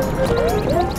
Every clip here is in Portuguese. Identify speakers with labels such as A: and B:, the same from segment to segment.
A: Thank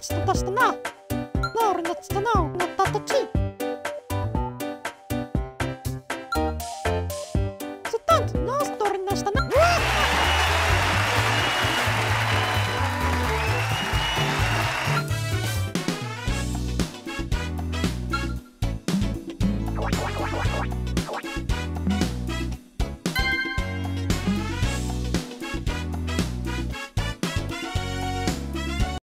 B: ちとしたな。なおるなつとなおなったとち。